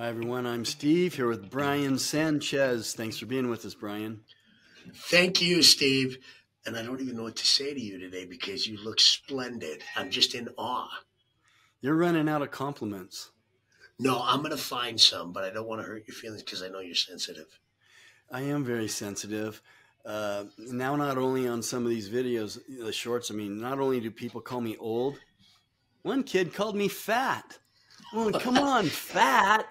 Hi, everyone. I'm Steve here with Brian Sanchez. Thanks for being with us, Brian. Thank you, Steve. And I don't even know what to say to you today because you look splendid. I'm just in awe. You're running out of compliments. No, I'm going to find some, but I don't want to hurt your feelings because I know you're sensitive. I am very sensitive. Uh, now, not only on some of these videos, the shorts, I mean, not only do people call me old, one kid called me fat. Well, come on, fat.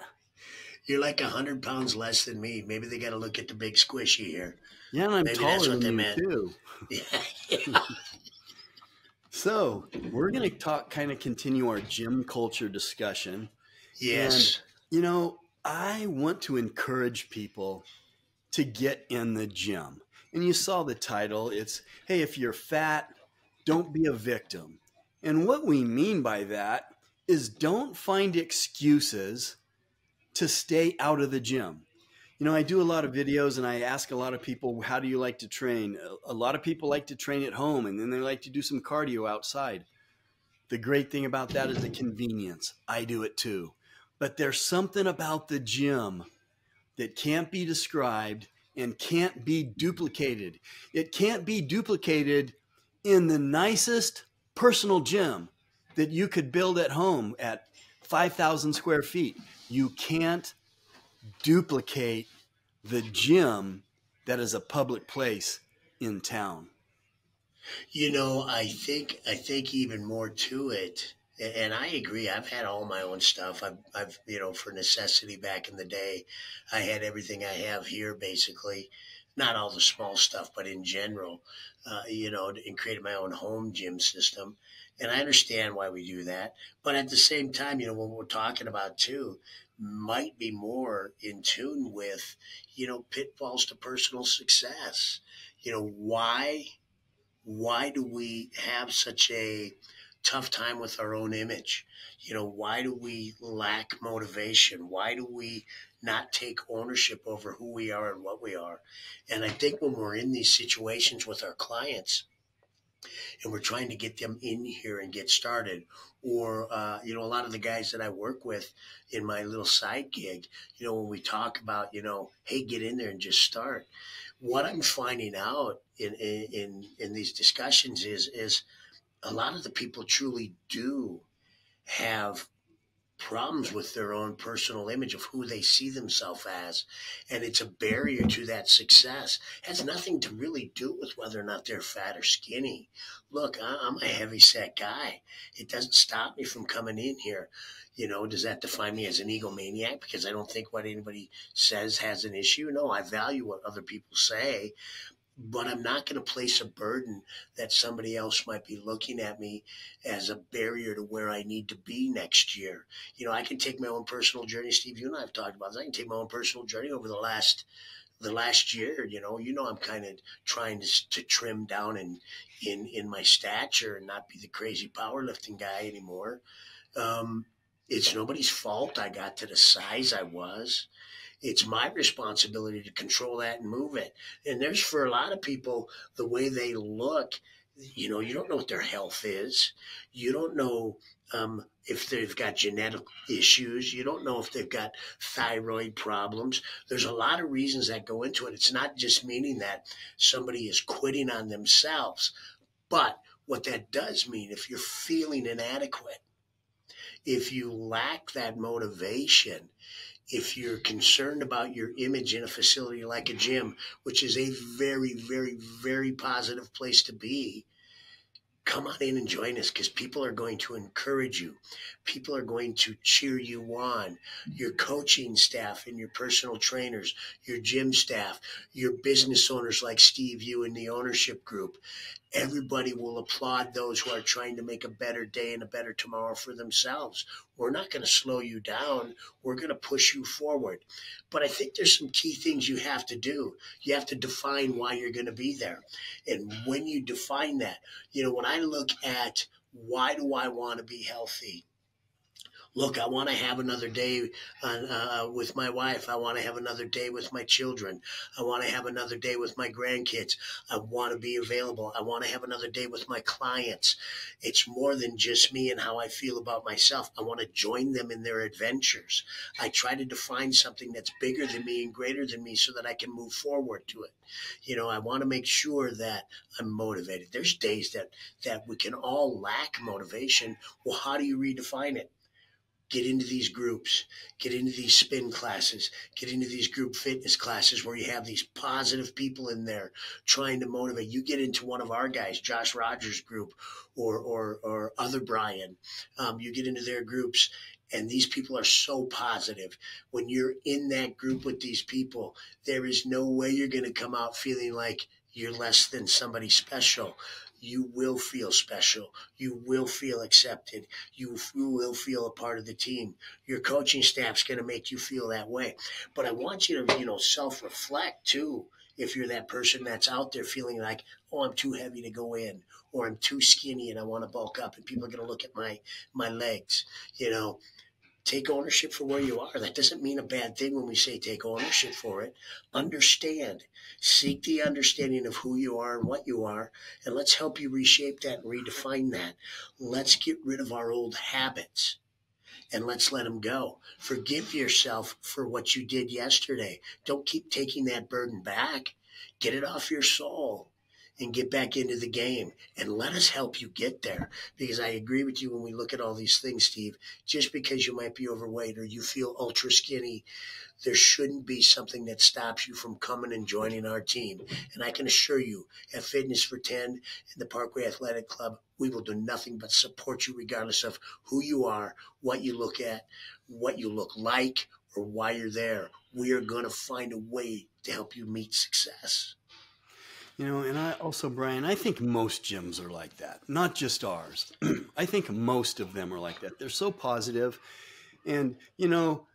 You're like a hundred pounds less than me. Maybe they got to look at the big squishy here. Yeah, and I'm Maybe taller than you meant. too. Yeah. yeah. so we're going to talk, kind of continue our gym culture discussion. Yes. And, you know, I want to encourage people to get in the gym. And you saw the title. It's, hey, if you're fat, don't be a victim. And what we mean by that is don't find excuses to stay out of the gym. You know, I do a lot of videos and I ask a lot of people, how do you like to train? A lot of people like to train at home and then they like to do some cardio outside. The great thing about that is the convenience. I do it too. But there's something about the gym that can't be described and can't be duplicated. It can't be duplicated in the nicest personal gym that you could build at home at 5,000 square feet. You can't duplicate the gym that is a public place in town. You know, I think I think even more to it and I agree. I've had all my own stuff. I've, I've, you know, for necessity back in the day, I had everything I have here basically. Not all the small stuff, but in general, uh, you know, and created my own home gym system. And I understand why we do that. But at the same time, you know, what we're talking about too might be more in tune with, you know, pitfalls to personal success. You know, why, why do we have such a, tough time with our own image. You know, why do we lack motivation? Why do we not take ownership over who we are and what we are? And I think when we're in these situations with our clients, and we're trying to get them in here and get started. Or, uh, you know, a lot of the guys that I work with in my little side gig, you know, when we talk about, you know, hey, get in there and just start. What I'm finding out in in in these discussions is is a lot of the people truly do have problems with their own personal image of who they see themselves as and it's a barrier to that success. It has nothing to really do with whether or not they're fat or skinny. Look i'm a heavy set guy. It doesn't stop me from coming in here. You know does that define me as an egomaniac? Because i don't think what anybody says has an issue. No i value what other people say but I'm not going to place a burden that somebody else might be looking at me as a barrier to where I need to be next year. You know, I can take my own personal journey. Steve, you and I have talked about this. I can take my own personal journey over the last the last year. You know, you know, I'm kind of trying to, to trim down in in in my stature and not be the crazy powerlifting guy anymore. Um, it's nobody's fault I got to the size I was it's my responsibility to control that and move it. And there's for a lot of people, the way they look, you know, you don't know what their health is. You don't know um, if they've got genetic issues. You don't know if they've got thyroid problems. There's a lot of reasons that go into it. It's not just meaning that somebody is quitting on themselves, but what that does mean, if you're feeling inadequate, if you lack that motivation, if you're concerned about your image in a facility like a gym, which is a very, very, very positive place to be, come on in and join us because people are going to encourage you. People are going to cheer you on. Your coaching staff and your personal trainers, your gym staff, your business owners like Steve, you and the ownership group, everybody will applaud those who are trying to make a better day and a better tomorrow for themselves. We're not going to slow you down. We're going to push you forward. But I think there's some key things you have to do. You have to define why you're going to be there. And when you define that, you know, when I look at why do I want to be healthy? Look, I want to have another day on, uh, with my wife. I want to have another day with my children. I want to have another day with my grandkids. I want to be available. I want to have another day with my clients. It's more than just me and how I feel about myself. I want to join them in their adventures. I try to define something that's bigger than me and greater than me so that I can move forward to it. You know, I want to make sure that I'm motivated. There's days that that we can all lack motivation. Well, how do you redefine it? Get into these groups, get into these spin classes, get into these group fitness classes where you have these positive people in there trying to motivate. You get into one of our guys, Josh Rogers group or, or, or other Brian, um, you get into their groups and these people are so positive. When you're in that group with these people, there is no way you're going to come out feeling like you're less than somebody special you will feel special. You will feel accepted. You, will feel a part of the team. Your coaching staff's going to make you feel that way. But I want you to, you know, self reflect too. If you're that person that's out there feeling like, oh, I'm too heavy to go in, or I'm too skinny and I want to bulk up, and people are going to look at my my legs, you know, take ownership for where you are. That doesn't mean a bad thing when we say take ownership for it. Understand, seek the understanding of who you are and what you are, and let's help you reshape that and redefine that. Let's get rid of our old habits and let's let them go. Forgive yourself for what you did yesterday. Don't keep taking that burden back. Get it off your soul and get back into the game and let us help you get there. Because I agree with you when we look at all these things, Steve, just because you might be overweight or you feel ultra skinny, there shouldn't be something that stops you from coming and joining our team. And I can assure you, at Fitness for 10 and the Parkway Athletic Club, we will do nothing but support you regardless of who you are, what you look at, what you look like, or why you're there. We are going to find a way to help you meet success. You know, and I also, Brian, I think most gyms are like that, not just ours. I think most of them are like that. They're so positive. And, you know,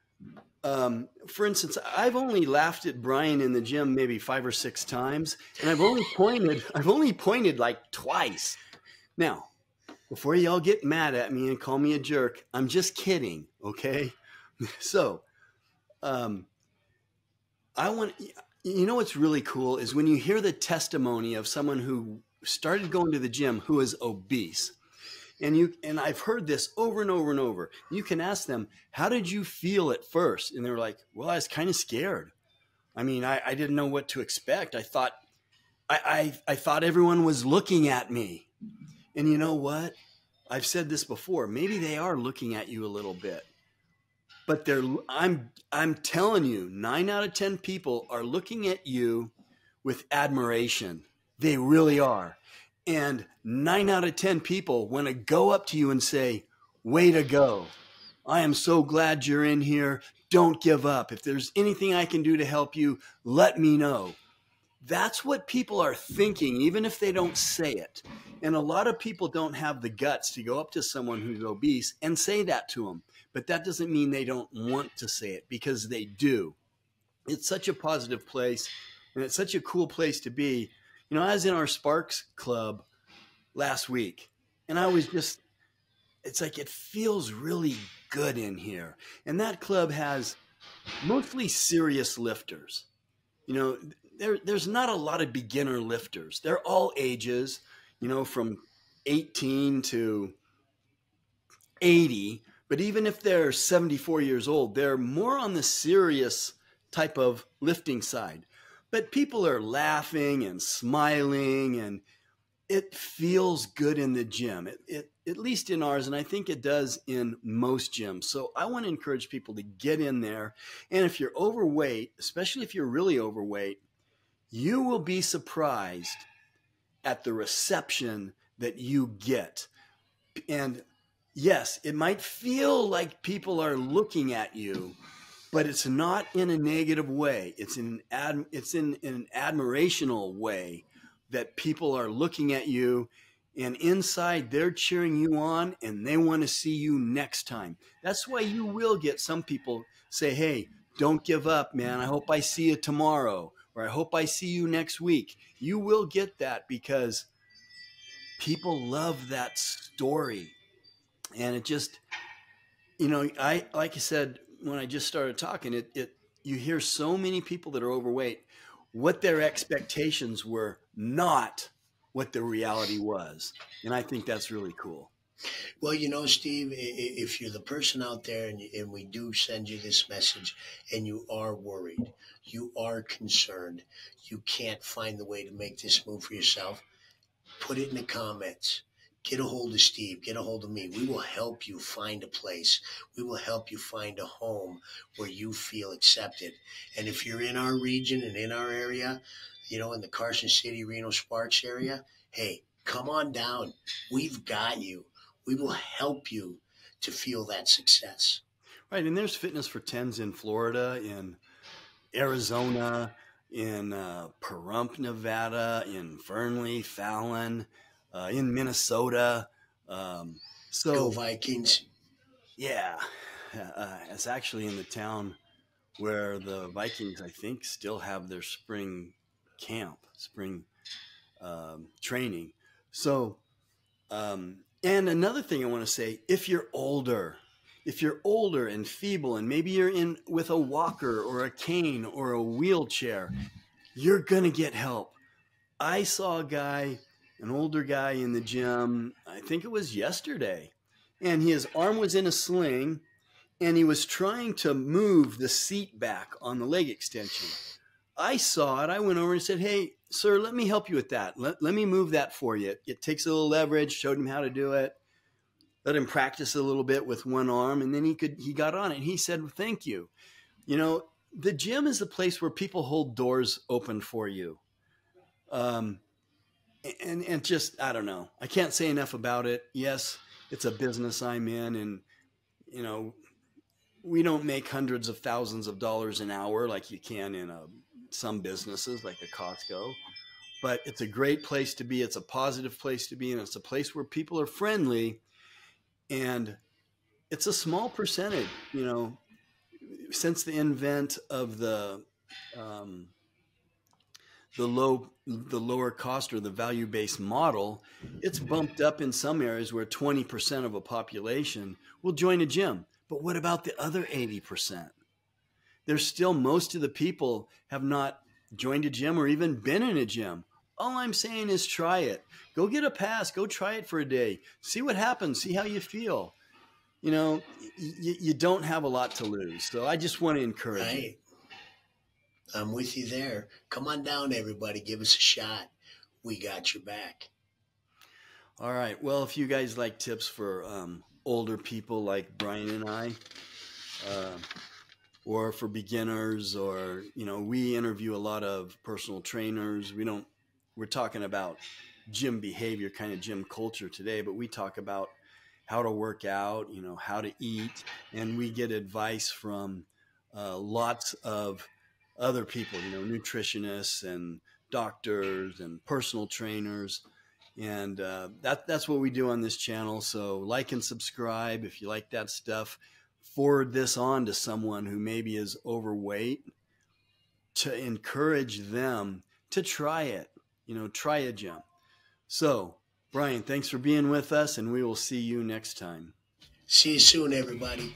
um, for instance, I've only laughed at Brian in the gym maybe five or six times, and I've only pointed, I've only pointed like twice. Now, before y'all get mad at me and call me a jerk, I'm just kidding, okay? So, um, I want you know what's really cool is when you hear the testimony of someone who started going to the gym who is obese. And you and I've heard this over and over and over. You can ask them, "How did you feel at first? And they're like, "Well, I was kind of scared. I mean, I, I didn't know what to expect. I thought, I, I I thought everyone was looking at me. And you know what? I've said this before. Maybe they are looking at you a little bit but they're i'm i'm telling you 9 out of 10 people are looking at you with admiration. They really are. And 9 out of 10 people want to go up to you and say way to go. I am so glad you're in here. Don't give up. If there's anything i can do to help you let me know. That's what people are thinking even if they don't say it. And a lot of people don't have the guts to go up to someone who's obese and say that to them but that doesn't mean they don't want to say it because they do. It's such a positive place and it's such a cool place to be. You know, I was in our Sparks Club last week and I was just, it's like it feels really good in here. And that club has mostly serious lifters. You know, there, there's not a lot of beginner lifters. They're all ages, you know, from 18 to 80 but even if they're 74 years old, they're more on the serious type of lifting side. But people are laughing and smiling, and it feels good in the gym. It, it, at least in ours, and I think it does in most gyms. So I want to encourage people to get in there. And if you're overweight, especially if you're really overweight, you will be surprised at the reception that you get. And yes, it might feel like people are looking at you, but it's not in a negative way. It's in ad, it's in, in an admirational way that people are looking at you and inside they're cheering you on and they want to see you next time. That's why you will get some people say, "Hey, don't give up, man. I hope I see you tomorrow." Or I hope I see you next week. You will get that because people love that story and it just you know, I like I said when I just started talking, it it you hear so many people that are overweight, what their expectations were not what the reality was, and I think that's really cool. Well, you know, Steve, if you're the person out there and, and we do send you this message and you are worried, you are concerned, you can't find the way to make this move for yourself, put it in the comments get a hold of Steve, get a hold of me. We will help you find a place. We will help you find a home where you feel accepted. And if you're in our region and in our area, you know, in the Carson City, Reno Sparks area, hey, come on down. We've got you. We will help you to feel that success. Right. And there's fitness for tens in Florida, in Arizona, in uh, Pahrump, Nevada, in Fernley, Fallon uh, in Minnesota. Um, so Go Vikings. Yeah, uh, it's actually in the town where the Vikings, I think, still have their spring camp, spring um, training. So, um, and another thing I want to say: if you're older, if you're older and feeble, and maybe you're in with a walker or a cane or a wheelchair, you're gonna get help. I saw a guy an older guy in the gym. I think it was yesterday. And his arm was in a sling and he was trying to move the seat back on the leg extension. I saw it. I went over and said, Hey, sir, let me help you with that. Let, let me move that for you. It takes a little leverage, showed him how to do it. Let him practice a little bit with one arm, and then he could he got on it. He said, Thank you. You know, the gym is a place where people hold doors open for you. Um, and and just I don't know. I can't say enough about it. Yes, it's a business I'm in, and you know, we don't make hundreds of thousands of dollars an hour like you can in a, some businesses like a Costco. But it's a great place to be. It's a positive place to be, and it's a place where people are friendly, and it's a small percentage. You know, since the invent of the um, the low the lower cost or the value based model, it's bumped up in some areas where 20% of a population will join a gym. But what about the other 80%? There's still most of the people have not joined a gym or even been in a gym. All I'm saying is try it. Go get a pass, go try it for a day. See what happens, see how you feel. You know, you don't have a lot to lose. So I just want to encourage right. you I'm with you there. Come on down, everybody. Give us a shot. We got your back. All right. Well, if you guys like tips for um, older people like Brian and I, uh, or for beginners, or you know, we interview a lot of personal trainers. We don't. We're talking about gym behavior, kind of gym culture today, but we talk about how to work out, you know, how to eat, and we get advice from uh, lots of other people, you know, nutritionists and doctors and personal trainers. And uh, that, that's what we do on this channel. So like and subscribe if you like that stuff. Forward this on to someone who maybe is overweight to encourage them to try it. You know, try a gym. So, Brian, thanks for being with us, and we will see you next time. See you soon, everybody.